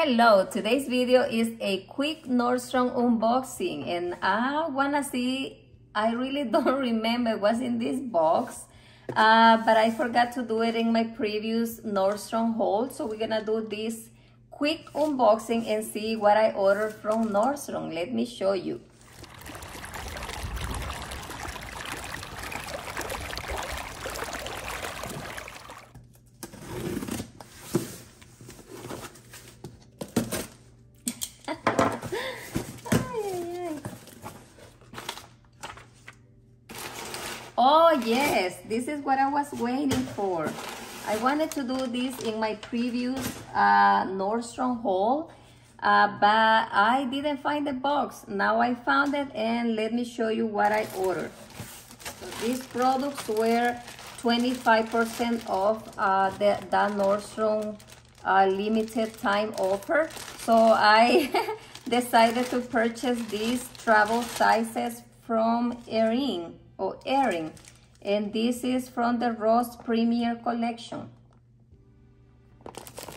Hello, today's video is a quick Nordstrom unboxing and I wanna see, I really don't remember what's in this box, uh, but I forgot to do it in my previous Nordstrom haul, so we're gonna do this quick unboxing and see what I ordered from Nordstrom. Let me show you. Oh yes, this is what I was waiting for. I wanted to do this in my previous uh, Nordstrom haul, uh, but I didn't find the box. Now I found it and let me show you what I ordered. So these products were 25% off uh, the, the Nordstrom uh, limited time offer. So I decided to purchase these travel sizes from Aerin or Aerin. And this is from the Rose Premier Collection.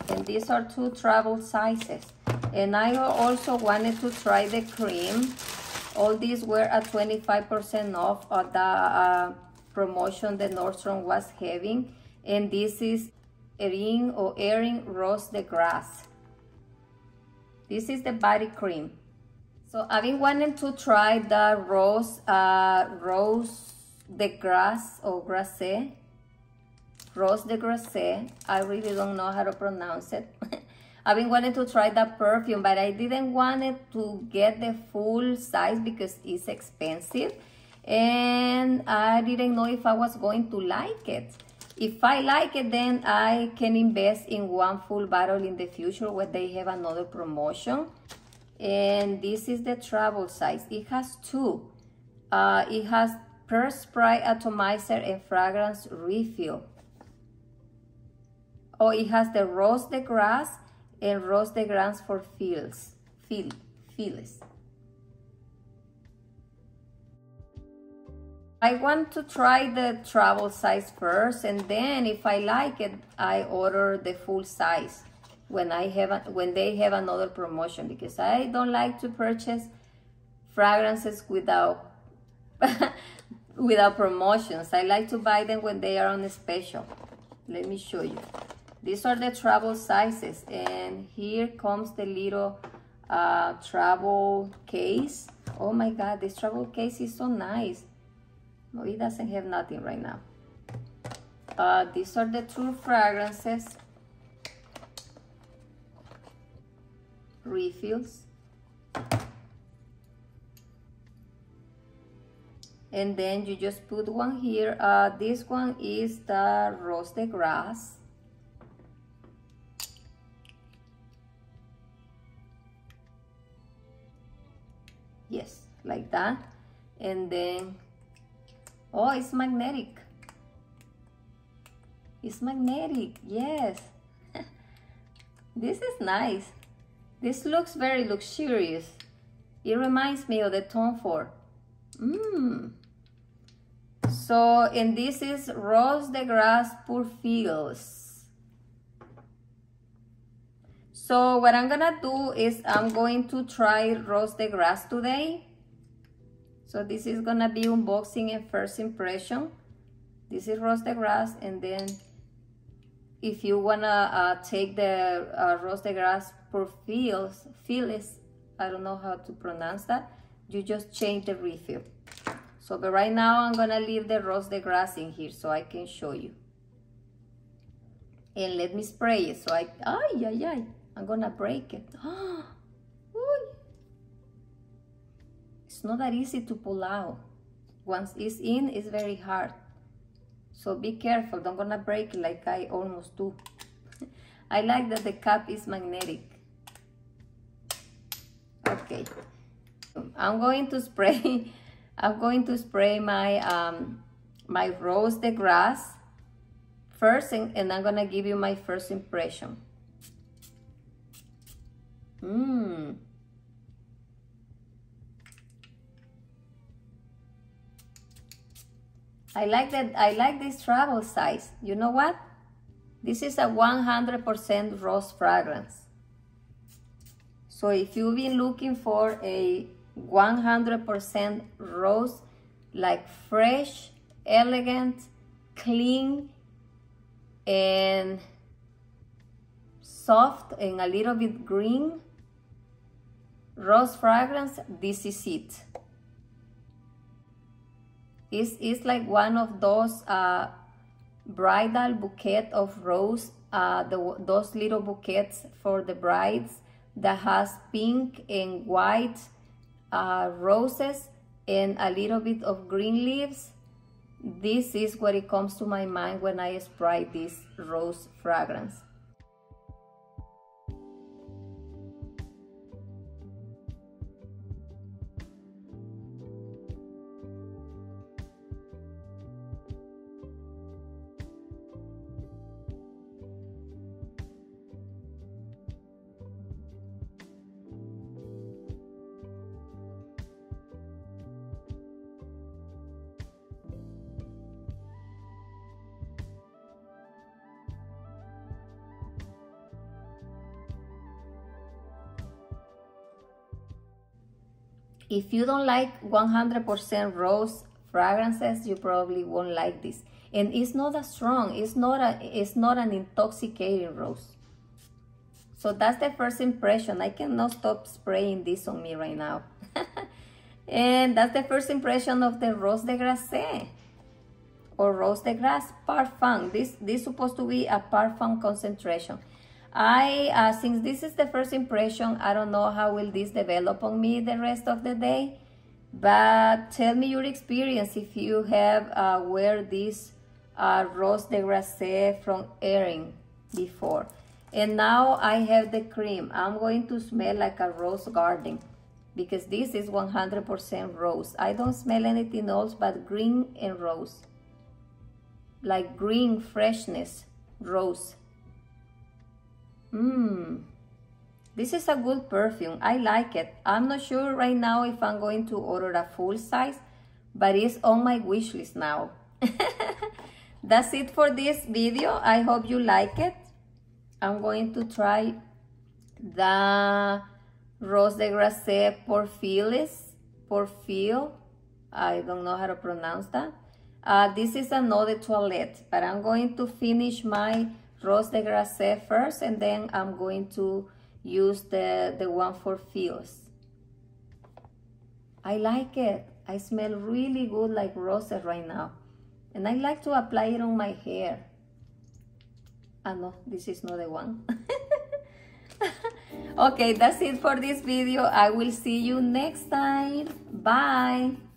And these are two travel sizes. And I also wanted to try the cream. All these were at 25% off of the uh, promotion that Nordstrom was having. And this is Aerin or Aerin Rose de Grasse. This is the body cream. So I've been wanting to try the rose, uh, rose de grass or grasse, rose de grasse. I really don't know how to pronounce it. I've been wanting to try that perfume, but I didn't want it to get the full size because it's expensive. And I didn't know if I was going to like it. If I like it, then I can invest in one full bottle in the future when they have another promotion. And this is the travel size. It has two. Uh, it has per spray atomizer and fragrance refill. Oh it has the rose de grass and rose de grass for feels feel feels I want to try the travel size first and then if I like it I order the full size when I have a, when they have another promotion because I don't like to purchase fragrances without without promotions. I like to buy them when they are on special. Let me show you. These are the travel sizes and here comes the little uh, travel case. Oh my God, this travel case is so nice. No, it doesn't have nothing right now. Uh, these are the two fragrances refills. And then you just put one here. Uh, this one is the Rose de Grass. Yes, like that. And then, oh, it's magnetic. It's magnetic, yes. this is nice. This looks very luxurious. It reminds me of the Tom Ford. Mmm. So, and this is Rose de Grasse Pour Feels. So what I'm gonna do is I'm going to try Rose de Grasse today. So this is gonna be unboxing and first impression. This is Rose de Grasse and then if you wanna uh, take the uh, Rose de Grasse for feels, feels, I don't know how to pronounce that, you just change the refill. So, but right now I'm gonna leave the Rose de Grasse in here so I can show you. And let me spray it. So I, ay, ay, ay, I'm gonna break it. it's not that easy to pull out. Once it's in, it's very hard. So be careful, don't gonna break like I almost do. I like that the cap is magnetic. Okay, I'm going to spray, I'm going to spray my, um, my Rose de Grasse first and, and I'm gonna give you my first impression. Mmm. I like that. I like this travel size. You know what? This is a 100% rose fragrance. So if you've been looking for a 100% rose, like fresh, elegant, clean, and soft and a little bit green, rose fragrance, this is it. It's, it's like one of those uh, bridal bouquet of rose, uh, the, those little bouquets for the brides that has pink and white uh, roses and a little bit of green leaves. This is what it comes to my mind when I spray this rose fragrance. If you don't like 100% rose fragrances, you probably won't like this. And it's not as strong. It's not a. It's not an intoxicating rose. So that's the first impression. I cannot stop spraying this on me right now. and that's the first impression of the Rose de Grasse or Rose de Grasse Parfum. This, this is supposed to be a parfum concentration. I, uh, since this is the first impression, I don't know how will this develop on me the rest of the day. But tell me your experience if you have uh, wear this uh, Rose de Grasse from Aerin before. And now I have the cream. I'm going to smell like a rose garden because this is 100% rose. I don't smell anything else but green and rose. Like green freshness, rose. Mmm. This is a good perfume. I like it. I'm not sure right now if I'm going to order a full size, but it's on my wish list now. That's it for this video. I hope you like it. I'm going to try the Rose de Grasse Porphylis. Porphyl. I don't know how to pronounce that. Uh, this is another toilette, but I'm going to finish my Rose de Grasse first and then I'm going to use the, the one for feels. I like it. I smell really good like roses right now. And I like to apply it on my hair. Ah, no, this is not the one. okay, that's it for this video. I will see you next time. Bye.